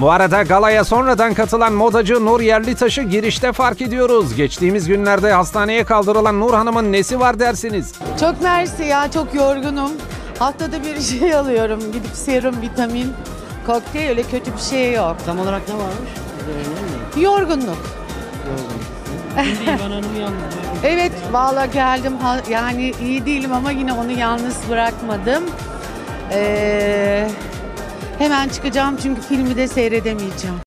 Bu arada galaya sonradan katılan modacı Nur Yerlitaş'ı girişte fark ediyoruz. Geçtiğimiz günlerde hastaneye kaldırılan Nur Hanım'ın nesi var dersiniz? Çok mersi ya çok yorgunum. Haftada bir şey alıyorum. Gidip serum, vitamin, kokteyl öyle kötü bir şey yok. Tam olarak ne varmış? Yorgunluk. Yalnız. Evet valla geldim yani iyi değilim ama yine onu yalnız bırakmadım. Ee, hemen çıkacağım çünkü filmi de seyredemeyeceğim.